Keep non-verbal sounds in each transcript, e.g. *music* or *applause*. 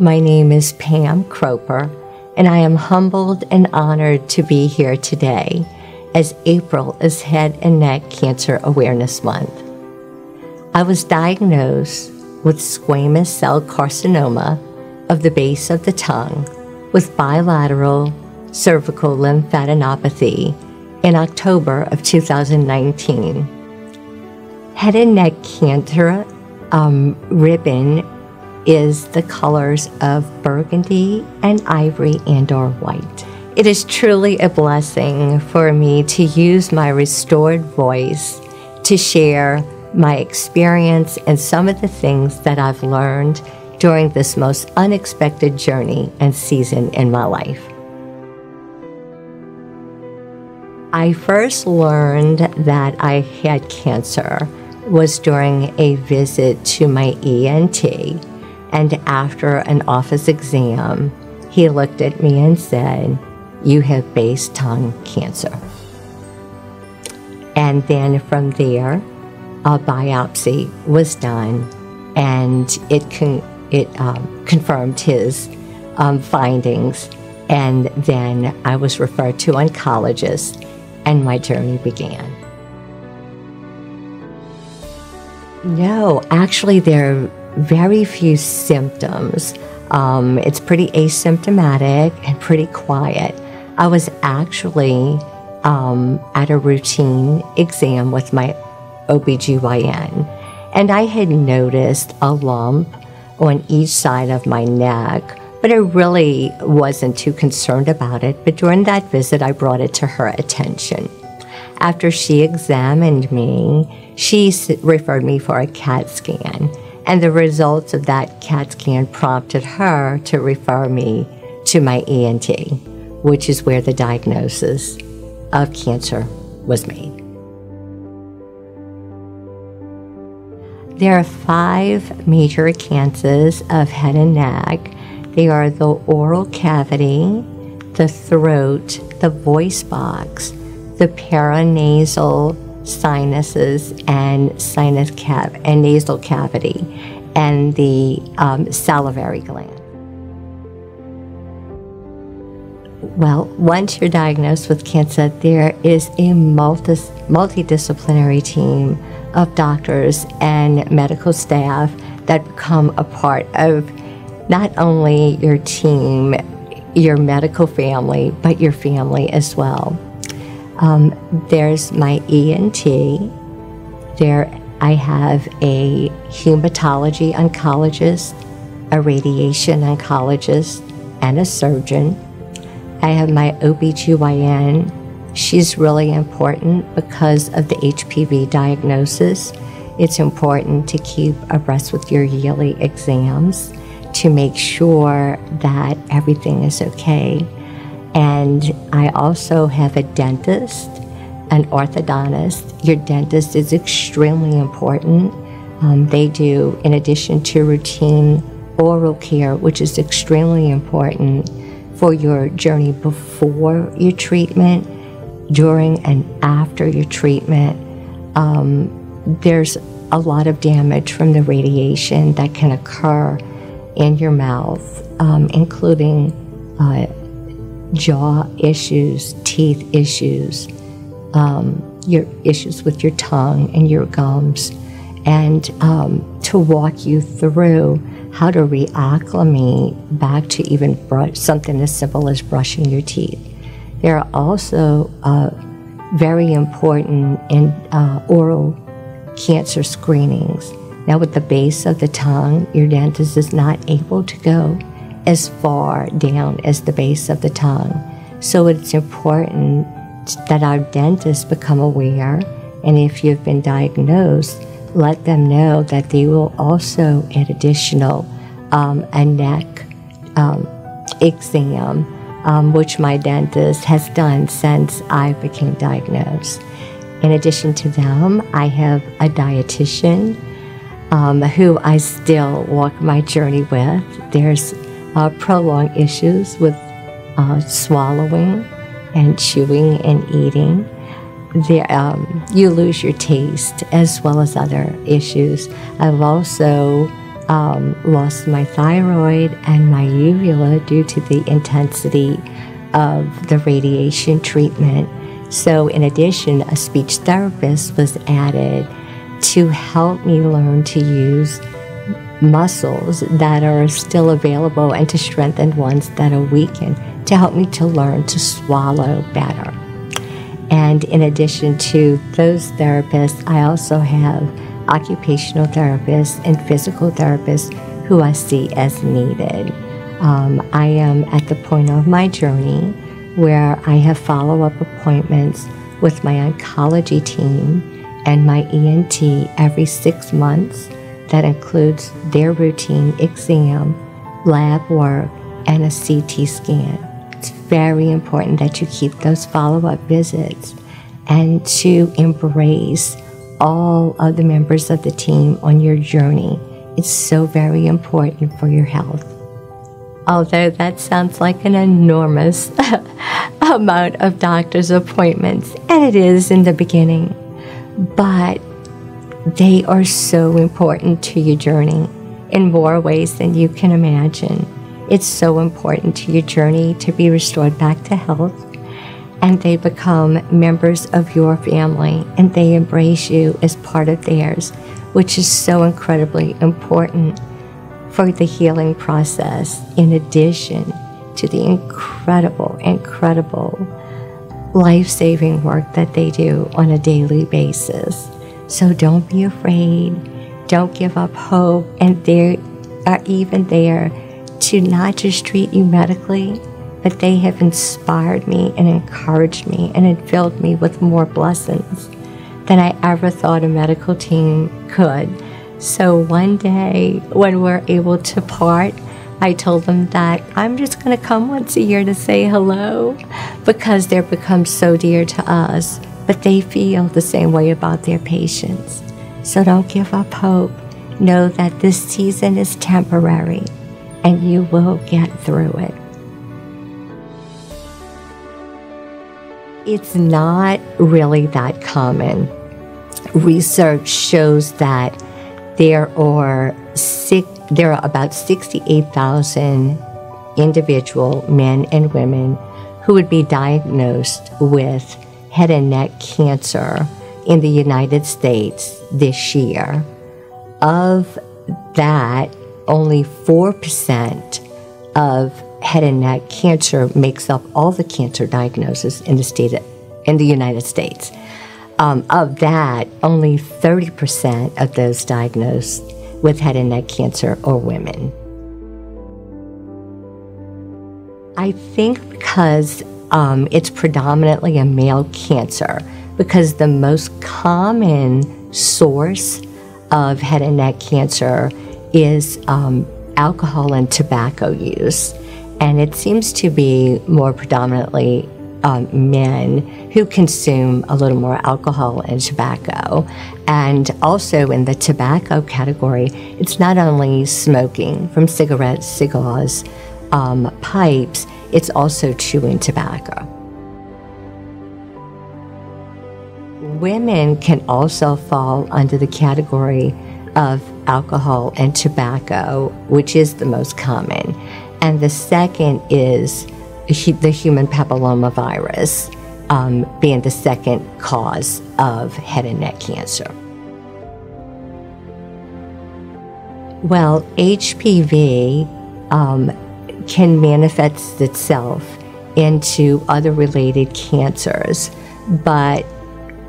my name is Pam Kroeper, and I am humbled and honored to be here today as April is Head and Neck Cancer Awareness Month. I was diagnosed with squamous cell carcinoma of the base of the tongue with bilateral cervical lymphadenopathy in October of 2019. Head and neck cancer um, ribbon is the colors of burgundy and ivory and or white. It is truly a blessing for me to use my restored voice to share my experience and some of the things that I've learned during this most unexpected journey and season in my life. I first learned that I had cancer was during a visit to my ENT, and after an office exam, he looked at me and said, You have base tongue cancer. And then from there, a biopsy was done, and it, con- it um, confirmed his um, findings. And then I was referred to oncologist, and my journey began. No, actually, there very few symptoms. Um, it's pretty asymptomatic and pretty quiet. I was actually um, at a routine exam with my OBGYN, and I had noticed a lump on each side of my neck, but I really wasn't too concerned about it. But during that visit, I brought it to her attention. After she examined me, she referred me for a CAT scan, and the results of that CAT scan prompted her to refer me to my ENT, which is where the diagnosis of cancer was made. There are five major cancers of head and neck. They are the oral cavity, the throat, the voice box, the paranasal sinuses and sinus cav and nasal cavity and the um, salivary gland. Well, once you're diagnosed with cancer, there is a multi- multidisciplinary team of doctors and medical staff that become a part of not only your team, your medical family, but your family as well. Um, there's my ENT. There, I have a hematology oncologist, a radiation oncologist, and a surgeon. I have my OBGYN. She's really important because of the HPV diagnosis. It's important to keep abreast with your yearly exams to make sure that everything is okay. And I also have a dentist, an orthodontist. Your dentist is extremely important. Um, they do, in addition to routine oral care, which is extremely important for your journey before your treatment, during and after your treatment. Um, there's a lot of damage from the radiation that can occur in your mouth, um, including uh, jaw issues, teeth issues, um, your issues with your tongue and your gums, and um, to walk you through how to reacclimate back to even brush, something as simple as brushing your teeth. There are also uh, very important in uh, oral cancer screenings. Now, with the base of the tongue, your dentist is not able to go as far down as the base of the tongue. So it's important that our dentists become aware, and if you've been diagnosed, let them know that they will also add additional um, a neck um, exam, um, which my dentist has done since I became diagnosed. In addition to them, I have a dietitian um, who I still walk my journey with. There's uh, prolonged issues with uh, swallowing and chewing and eating. There, um, you lose your taste as well as other issues. I've also um, lost my thyroid and my uvula due to the intensity of the radiation treatment. So, in addition, a speech therapist was added to help me learn to use muscles that are still available and to strengthen ones that are weakened to help me to learn to swallow better. And in addition to those therapists, I also have occupational therapists and physical therapists who I see as needed. Um, I am at the point of my journey where I have follow up appointments with my oncology team and my ENT every six months. That includes their routine exam, lab work, and a CT scan. It's very important that you keep those follow up visits and to embrace all of the members of the team on your journey. It's so very important for your health. Although that sounds like an enormous *laughs* amount of doctor's appointments, and it is in the beginning, but they are so important to your journey in more ways than you can imagine. It's so important to your journey to be restored back to health and they become members of your family and they embrace you as part of theirs, which is so incredibly important for the healing process, in addition to the incredible, incredible life saving work that they do on a daily basis. So don't be afraid, don't give up hope, and they are even there to not just treat you medically, but they have inspired me and encouraged me and it filled me with more blessings than I ever thought a medical team could. So one day when we're able to part, I told them that I'm just going to come once a year to say hello because they're become so dear to us, but they feel the same way about their patients. So don't give up hope. Know that this season is temporary and you will get through it. It's not really that common. Research shows that there are six, there are about 68,000 individual men and women who would be diagnosed with head and neck cancer in the United States this year. Of that, only 4% of head and neck cancer makes up all the cancer diagnoses in the state of, in the United States. Um, of that, only 30% of those diagnosed with head and neck cancer are women. I think because um, it's predominantly a male cancer, because the most common source of head and neck cancer is um, alcohol and tobacco use and it seems to be more predominantly um, men who consume a little more alcohol and tobacco. And also in the tobacco category, it's not only smoking from cigarettes, cigars, um, pipes, it's also chewing tobacco. Women can also fall under the category of alcohol and tobacco, which is the most common. And the second is the human papillomavirus um, being the second cause of head and neck cancer. Well, HPV um, can manifest itself into other related cancers, but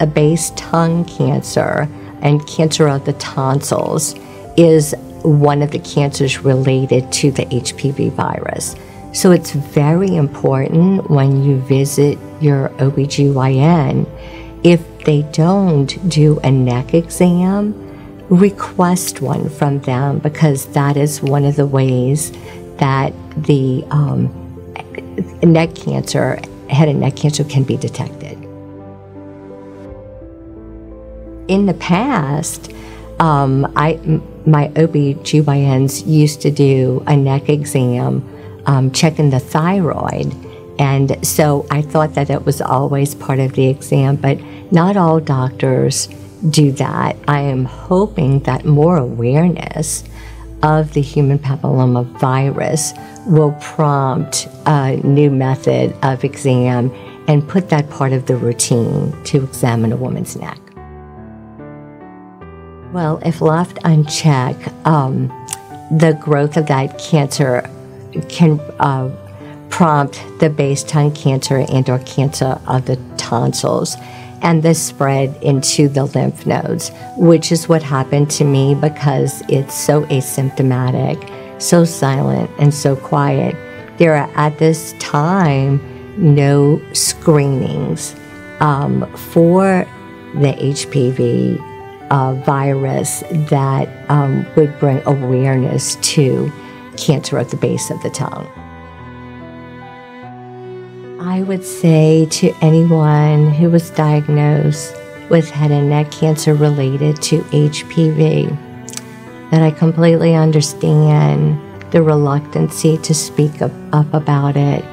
a base tongue cancer and cancer of the tonsils is one of the cancers related to the HPV virus. So it's very important when you visit your OBGYN, if they don't do a neck exam, request one from them because that is one of the ways that the um, neck cancer, head and neck cancer, can be detected. In the past, um, I my OB-GYNs used to do a neck exam, um, checking the thyroid. And so I thought that it was always part of the exam, but not all doctors do that. I am hoping that more awareness of the human papilloma virus will prompt a new method of exam and put that part of the routine to examine a woman's neck. Well, if left unchecked, um, the growth of that cancer can uh, prompt the base tongue cancer and or cancer of the tonsils and this spread into the lymph nodes, which is what happened to me because it's so asymptomatic, so silent, and so quiet. There are at this time no screenings um, for the HPV uh, virus that um, would bring awareness to cancer at the base of the tongue. I would say to anyone who was diagnosed with head and neck cancer related to HPV that I completely understand the reluctancy to speak up, up about it.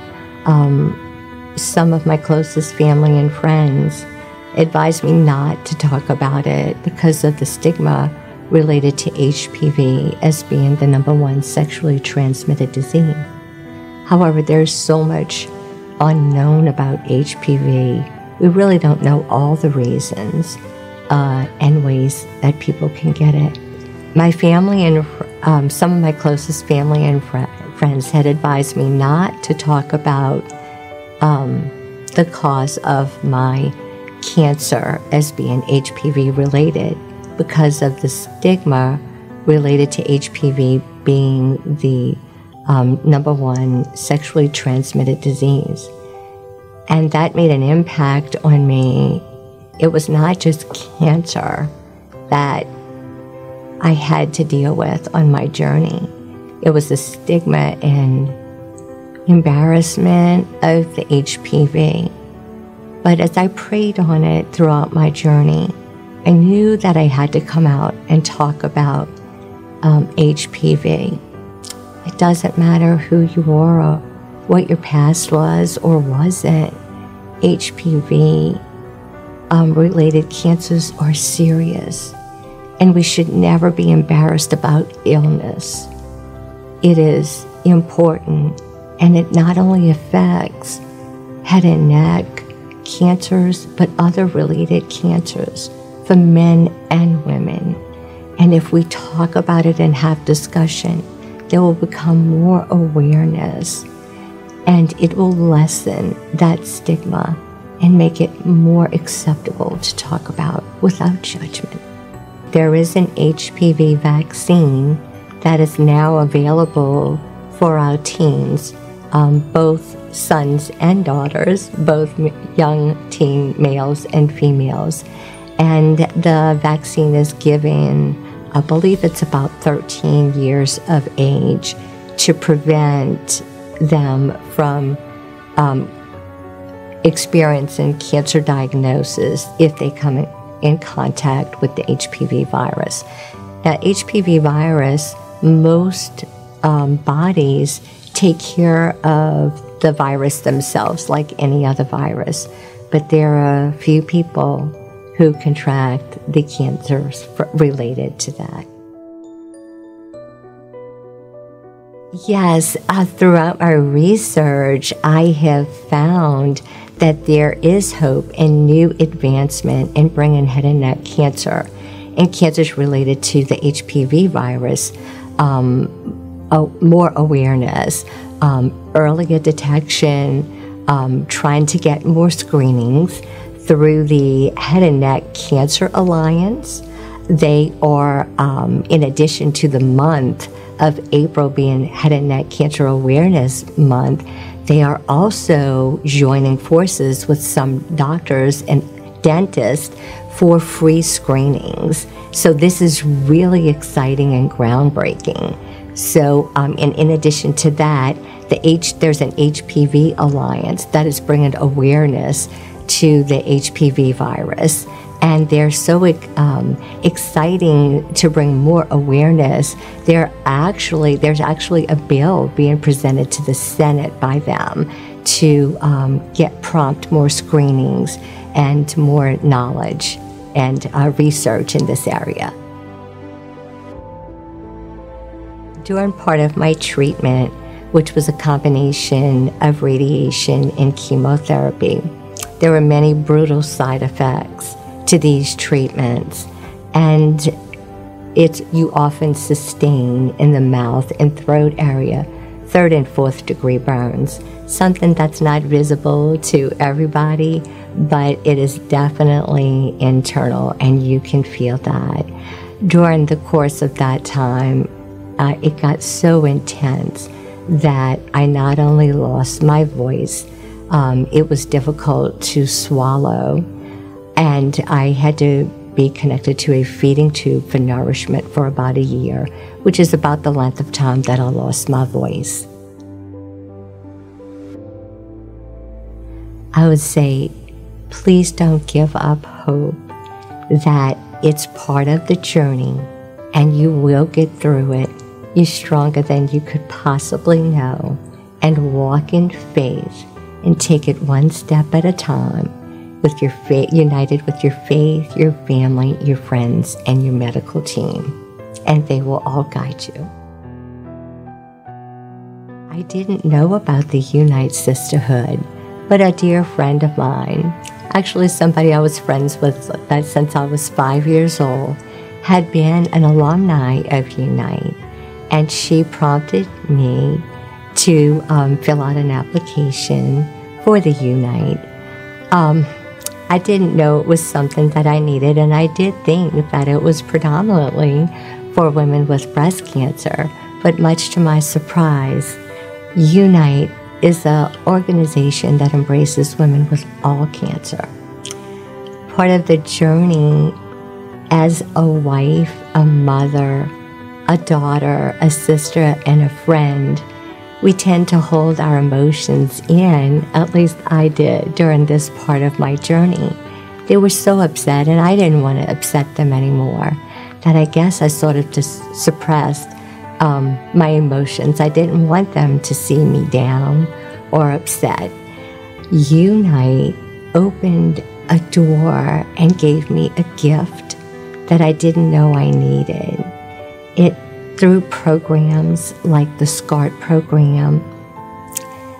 Um, some of my closest family and friends advised me not to talk about it because of the stigma related to HPV as being the number one sexually transmitted disease. However, there's so much unknown about HPV. We really don't know all the reasons uh, and ways that people can get it. My family and um, some of my closest family and fr- friends had advised me not to talk about um, the cause of my cancer as being HPV related because of the stigma related to HPV being the um, number one sexually transmitted disease. And that made an impact on me. It was not just cancer that I had to deal with on my journey, it was the stigma and embarrassment of the HPV. But as I prayed on it throughout my journey, I knew that I had to come out and talk about um, HPV. It doesn't matter who you are or what your past was or wasn't. HPV um, related cancers are serious, and we should never be embarrassed about illness. It is important, and it not only affects head and neck cancers, but other related cancers for men and women. And if we talk about it and have discussion, there will become more awareness and it will lessen that stigma and make it more acceptable to talk about without judgment. There is an HPV vaccine that is now available for our teens, um, both sons and daughters, both young teen males and females. And the vaccine is given I believe it's about 13 years of age to prevent them from um, experiencing cancer diagnosis if they come in, in contact with the HPV virus. Now, HPV virus, most um, bodies take care of the virus themselves like any other virus, but there are a few people who contract the cancers related to that. Yes, uh, throughout my research, I have found that there is hope and new advancement in bringing head and neck cancer and cancers related to the HPV virus um, more awareness, um, earlier detection, um, trying to get more screenings through the Head and Neck Cancer Alliance. They are, um, in addition to the month of April being Head and Neck Cancer Awareness Month, they are also joining forces with some doctors and dentists for free screenings. So this is really exciting and groundbreaking. So, um, and in addition to that, the H, there's an HPV alliance that is bringing awareness to the HPV virus. And they're so um, exciting to bring more awareness. They're actually there's actually a bill being presented to the Senate by them to um, get prompt more screenings and more knowledge and uh, research in this area. During part of my treatment, which was a combination of radiation and chemotherapy, there were many brutal side effects to these treatments, and it's you often sustain in the mouth and throat area third and fourth degree burns, something that's not visible to everybody, but it is definitely internal, and you can feel that. During the course of that time, uh, it got so intense that I not only lost my voice, um, it was difficult to swallow, and I had to be connected to a feeding tube for nourishment for about a year, which is about the length of time that I lost my voice. I would say, please don't give up hope that it's part of the journey and you will get through it. You're stronger than you could possibly know. And walk in faith and take it one step at a time with your faith, united with your faith, your family, your friends, and your medical team. And they will all guide you. I didn't know about the You Night Sisterhood, but a dear friend of mine actually somebody I was friends with since I was five years old, had been an alumni of You Night. And she prompted me to um, fill out an application for the You Night. Um, I didn't know it was something that I needed, and I did think that it was predominantly for women with breast cancer. But much to my surprise, You Night is an organization that embraces women with all cancer. Part of the journey as a wife, a mother, a daughter, a sister, and a friend, we tend to hold our emotions in, at least I did during this part of my journey. They were so upset, and I didn't want to upset them anymore, that I guess I sort of just suppressed um, my emotions. I didn't want them to see me down or upset. You Night opened a door and gave me a gift that I didn't know I needed. Through programs like the SCART program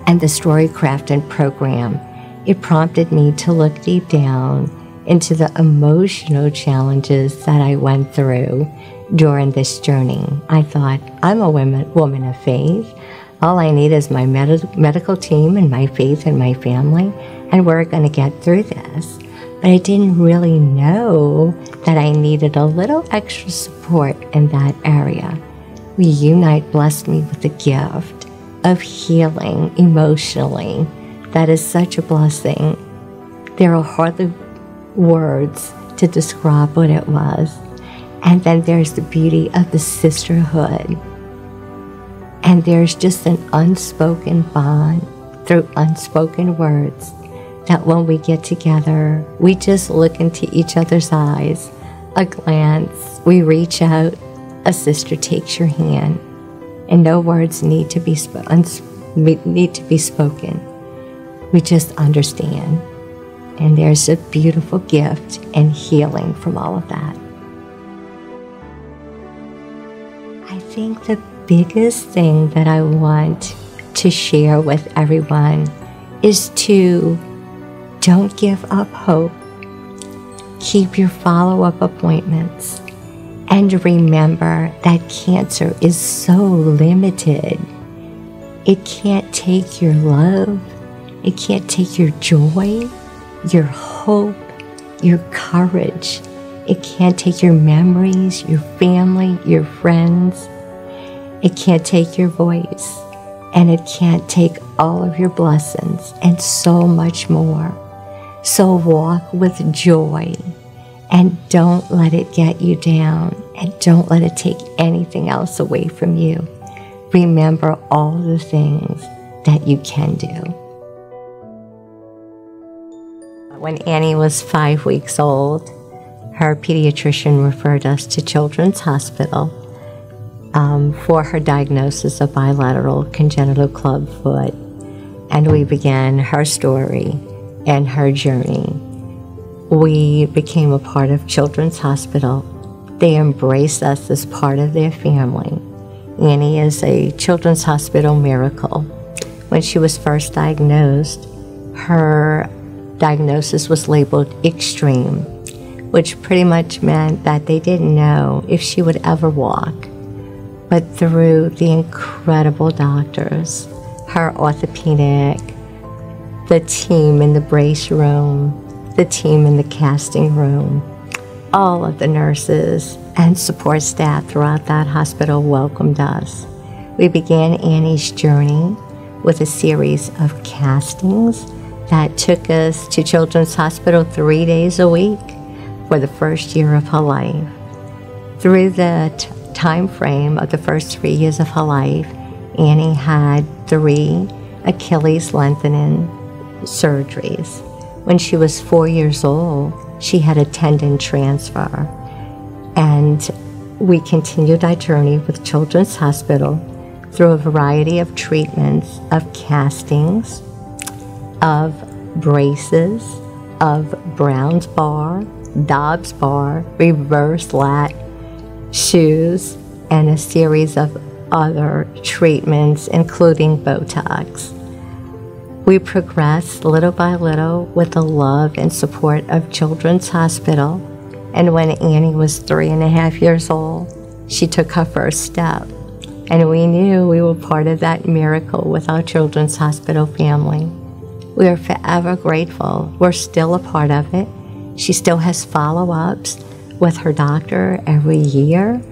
and the Storycrafting program, it prompted me to look deep down into the emotional challenges that I went through during this journey. I thought, I'm a woman, woman of faith. All I need is my med- medical team and my faith and my family, and we're going to get through this. But I didn't really know that I needed a little extra support in that area. Reunite blessed me with the gift of healing emotionally. That is such a blessing. There are hardly words to describe what it was. And then there's the beauty of the sisterhood. And there's just an unspoken bond through unspoken words that when we get together, we just look into each other's eyes, a glance, we reach out, a sister takes your hand, and no words need to be need to be spoken. We just understand. And there's a beautiful gift and healing from all of that. I think the biggest thing that I want to share with everyone is to don't give up hope. Keep your follow up appointments. And remember that cancer is so limited. It can't take your love, it can't take your joy, your hope, your courage. It can't take your memories, your family, your friends. It can't take your voice. And it can't take all of your blessings and so much more. So walk with joy and don't let it get you down and don't let it take anything else away from you. Remember all the things that you can do. When Annie was five weeks old, her pediatrician referred us to Children's Hospital um, for her diagnosis of bilateral congenital club foot. And we began her story and her journey. We became a part of Children's Hospital. They embraced us as part of their family. Annie is a Children's Hospital miracle. When she was first diagnosed, her diagnosis was labeled extreme, which pretty much meant that they didn't know if she would ever walk. But through the incredible doctors, her orthopedic, the team in the brace room, the team in the casting room, all of the nurses and support staff throughout that hospital welcomed us. We began Annie's journey with a series of castings that took us to Children's Hospital three days a week for the first year of her life. Through the t- time frame of the first three years of her life, Annie had three Achilles lengthening surgeries. When she was four years old, she had a tendon transfer. And we continued our journey with Children's Hospital through a variety of treatments of castings, of braces, of Brown's bar, Dobbs bar, reverse lat, shoes, and a series of other treatments, including Botox. We progressed little by little with the love and support of Children's Hospital. And when Annie was three and a half years old, she took her first step. And we knew we were part of that miracle with our Children's Hospital family. We are forever grateful. We're still a part of it. She still has follow ups with her doctor every year.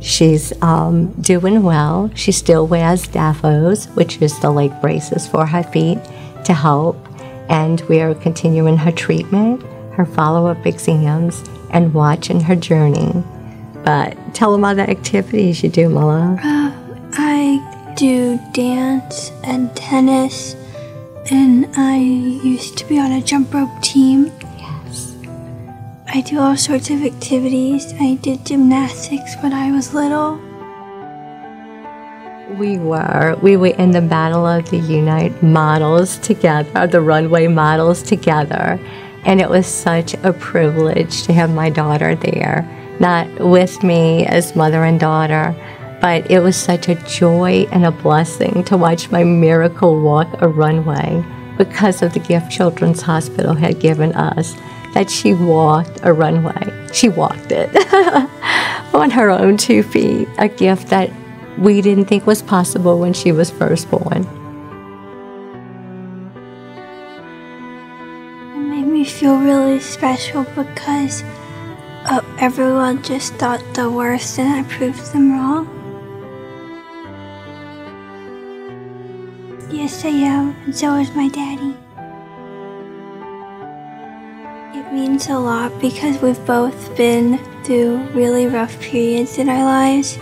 She's um, doing well. She still wears DAFOs, which is the leg braces for her feet, to help. And we are continuing her treatment, her follow up exams, and watching her journey. But tell them the activities you do, Mala. Uh, I do dance and tennis, and I used to be on a jump rope team. I do all sorts of activities. I did gymnastics when I was little. We were. We were in the Battle of the You Night models together, the runway models together. And it was such a privilege to have my daughter there, not with me as mother and daughter, but it was such a joy and a blessing to watch my miracle walk a runway because of the gift Children's Hospital had given us that she walked a runway. She walked it *laughs* on her own two feet, a gift that we didn't think was possible when she was first born. It made me feel really special because uh, everyone just thought the worst and I proved them wrong. Yes, I am, and so is my daddy. Means a lot because we've both been through really rough periods in our lives,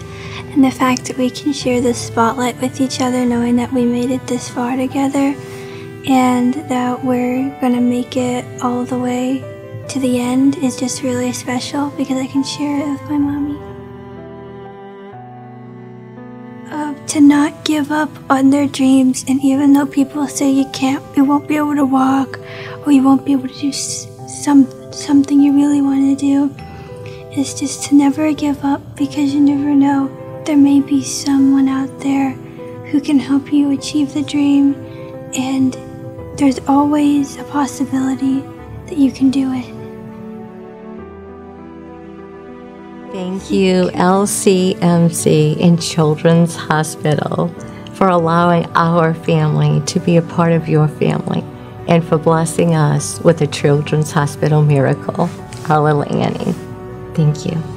and the fact that we can share the spotlight with each other, knowing that we made it this far together, and that we're gonna make it all the way to the end is just really special because I can share it with my mommy. Uh, to not give up on their dreams, and even though people say you can't, you won't be able to walk, or you won't be able to do some something you really want to do, is just to never give up because you never know. There may be someone out there who can help you achieve the dream, and there's always a possibility that you can do it. Thank you, LCMC and Children's Hospital, for allowing our family to be a part of your family and for blessing us with a Children's Hospital miracle, our little Annie. Thank you.